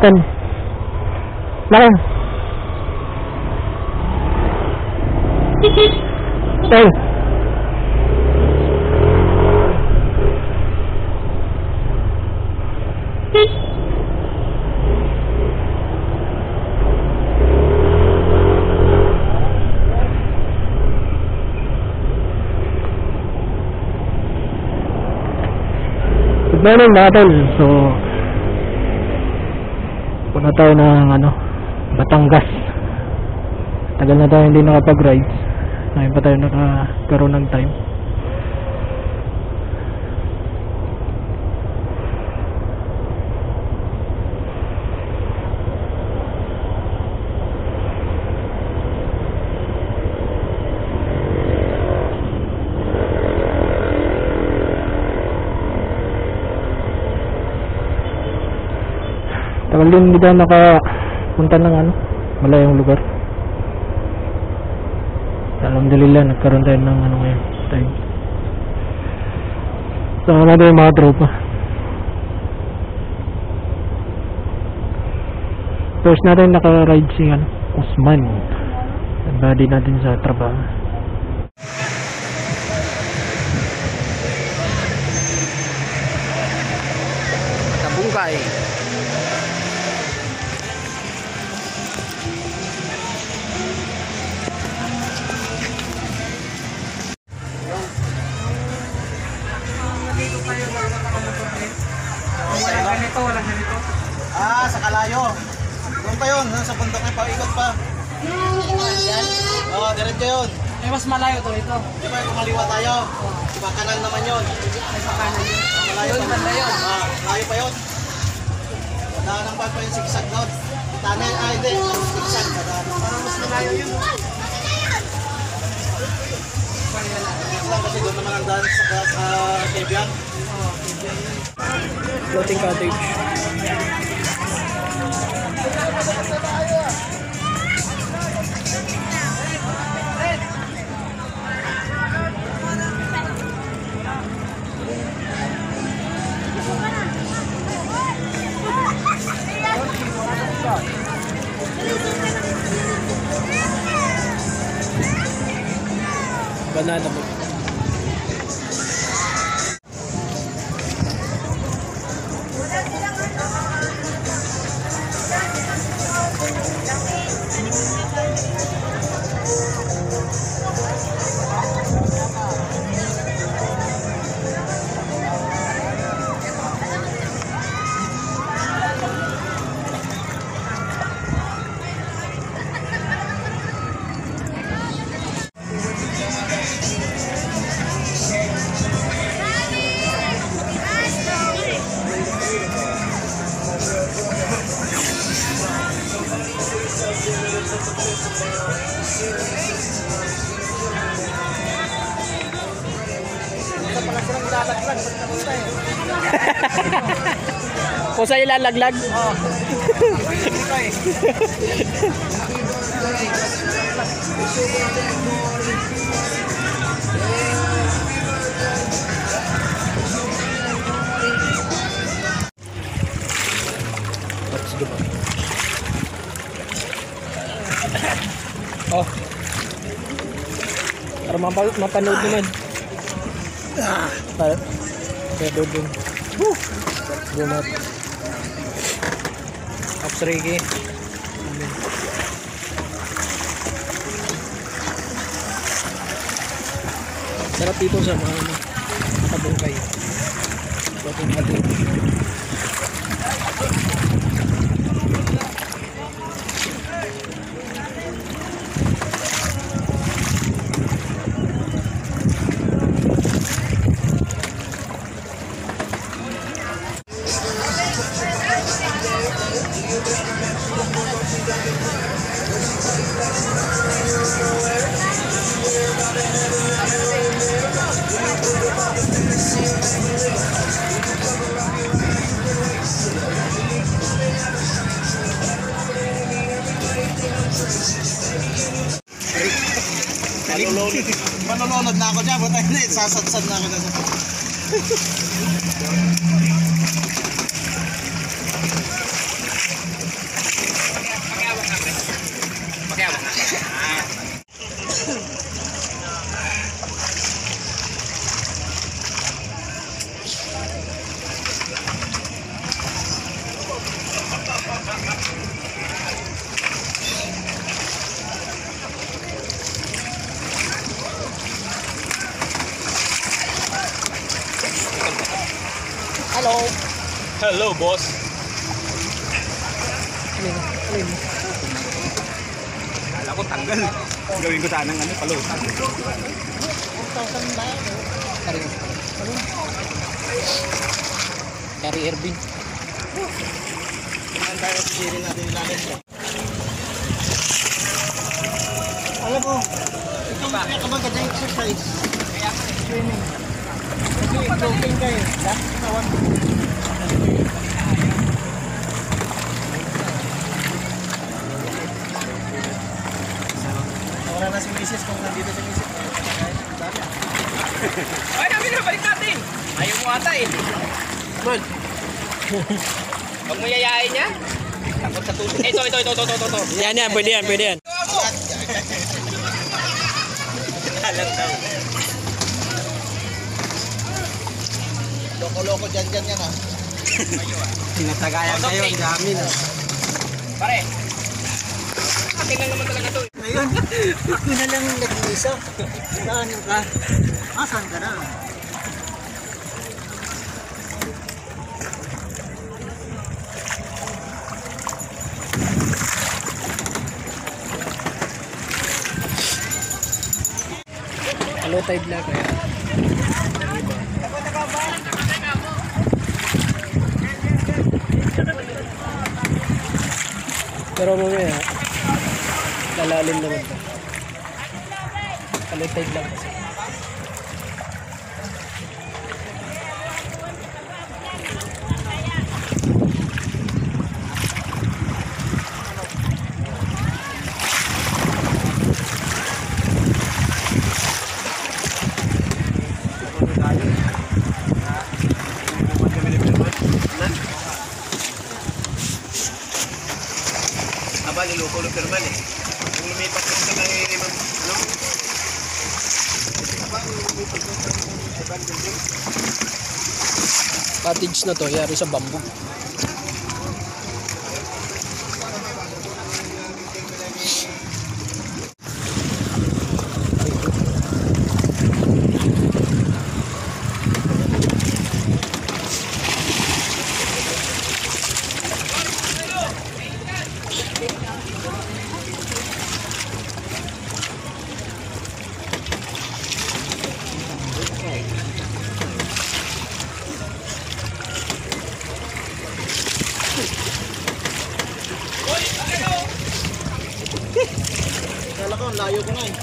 Ten. Mana? Hey. Good morning, Madam. So, punta tayo ng ano, Batangas. Tagal na tayo hindi nakapag-rides. Ngayon pa tayo nakakaroon ng time. Din hindi tayo nakapunta ng ano, malayong lugar. Alhamdulillah, nagkaroon tayo ng ano ngayon, time. Sama natin yung mga tropa. First natin naka-ride si ano, Usman. Buddy natin sa trabaho. Malayo to ito. Di ba kumaliwa tayo? Di ba kanan naman yun? Ay, sa kanan yun. Ah, Malayo Yun, pa. yun. Ah, malayo pa yun. Daan ng pa yung sigsag doon. Tunnel, ah hindi, sigsag. Parang mas malayo yun. Lang kasi doon naman ang daan sa, sa Kebian. Floating cottage. Kung saan ilalaglag? Oo. Oh. Para mapa mapanood naman. Para kaya doon doon. Bumat. Ops Ricky. Sarap dito sa mga ano, kabungkay. Floating cottage. Manulunod na ako dyan. Buta na, sasadsan na ako dyan. Hello. Hello, boss. Alin? Alin? Kala ko tanggal. Gawin ko tanang ano, palutan. Kari. Kari Ervin. Kumain tayo sa siri natin ilalim. Alam mo, ito ba? Kaya ka ba ganda exercise? Swimming. Kasi jogging kayo. Dahil katawan. Wala na si Mrs. kung nandito si Mrs. Ay, namin na, balik natin. Ayaw mo ata eh. Good. Huwag mo yayain yan. Takot sa tubig. Ito, ito, ito, ito, ito, ito. Yan yan, pwede yan, pwede yan. Alam daw. Loko-loko dyan dyan yan ah. Tinatagayan kayo, ang dami na. Pare. Akin lang naman talaga to. Ngayon, ako na lang nag-iisa. Saan ka? Asan ka na? Hello, tide vlog. Ayan. Pero mamaya, lalalim naman to. Hello, tide lang kasi. Aba, niloko ng Perman eh. Kung lumipat ka sa kay Ma'am, ano? Cottage na to, yari sa bamboo. Kala ko, layo ko na eh.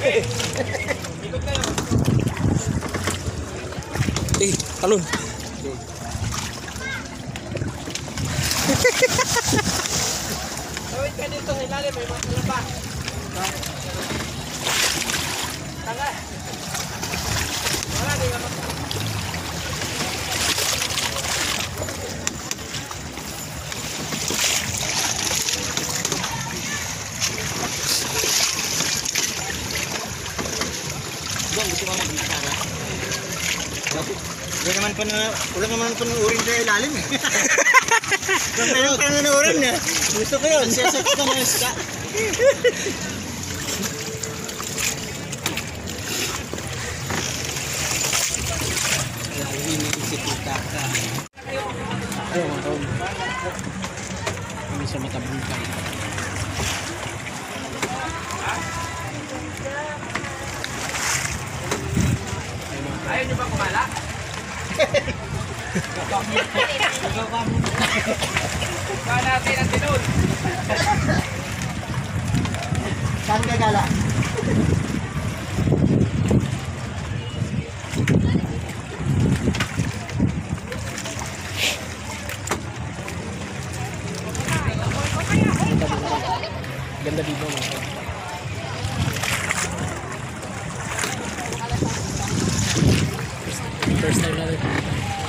Eh, talon. Gawin ka dito sa ilalim, may mga talaba. Tanga. Wala, di ka mag- Doon, gusto ko mag-gitara. Wala naman pa na, wala naman pa urin sa ilalim eh. Wala naman pa na urin eh. Gusto ko yun, siyasat ko na iska. Lagi may isip yung kaka. Ayun, mga tawag. Kami sa matabungkay. Ayaw niyo ba kumala? Kuha natin ang tinul. Saan ka gala? Ganda dito, mga. First another.